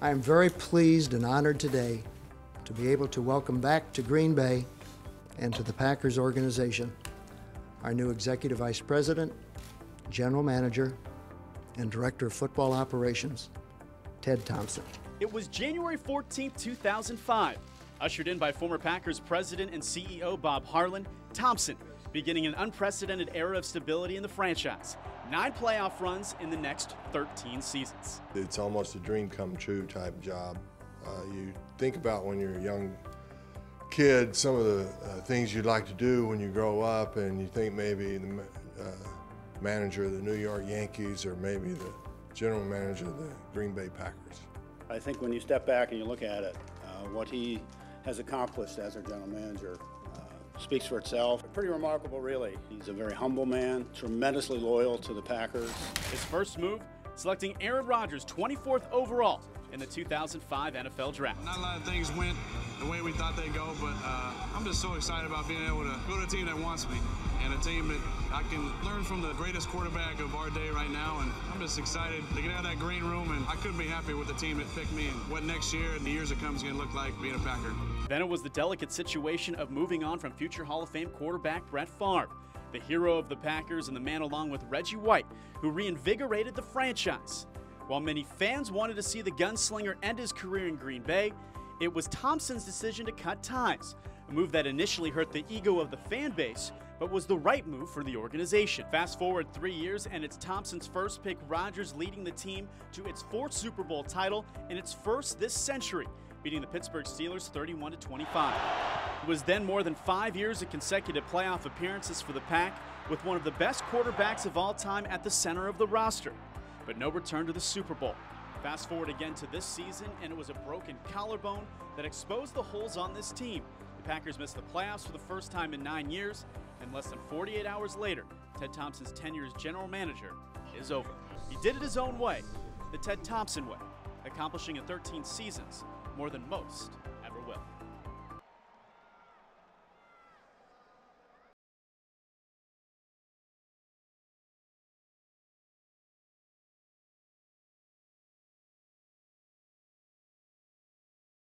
I am very pleased and honored today to be able to welcome back to Green Bay and to the Packers organization our new Executive Vice President, General Manager, and Director of Football Operations, Ted Thompson. It was January 14, 2005. Ushered in by former Packers president and CEO Bob Harlan, Thompson beginning an unprecedented era of stability in the franchise. Nine playoff runs in the next 13 seasons. It's almost a dream come true type job. Uh, you think about when you're a young kid, some of the uh, things you'd like to do when you grow up, and you think maybe the uh, manager of the New York Yankees or maybe the general manager of the Green Bay Packers. I think when you step back and you look at it, uh, what he has accomplished as our general manager speaks for itself. Pretty remarkable, really. He's a very humble man, tremendously loyal to the Packers. His first move, selecting Aaron Rodgers 24th overall in the 2005 NFL Draft. Not a lot of things went the way we thought they'd go, but uh, I'm just so excited about being able to go to a team that wants me and a team that I can learn from the greatest quarterback of our day right now. And I'm just excited to get out of that green room, and I couldn't be happier with the team that picked me and what next year and the years to come is going to look like being a Packer. Then it was the delicate situation of moving on from future Hall of Fame quarterback Brett Favre, the hero of the Packers and the man along with Reggie White, who reinvigorated the franchise. While many fans wanted to see the gunslinger end his career in Green Bay, it was Thompson's decision to cut ties, a move that initially hurt the ego of the fan base, but was the right move for the organization. Fast forward three years, and it's Thompson's first pick, Rodgers leading the team to its fourth Super Bowl title and its first this century, beating the Pittsburgh Steelers 31 25. It was then more than five years of consecutive playoff appearances for the Pack, with one of the best quarterbacks of all time at the center of the roster but no return to the Super Bowl. Fast forward again to this season, and it was a broken collarbone that exposed the holes on this team. The Packers missed the playoffs for the first time in nine years, and less than 48 hours later, Ted Thompson's tenure as general manager is over. He did it his own way, the Ted Thompson way, accomplishing in 13 seasons more than most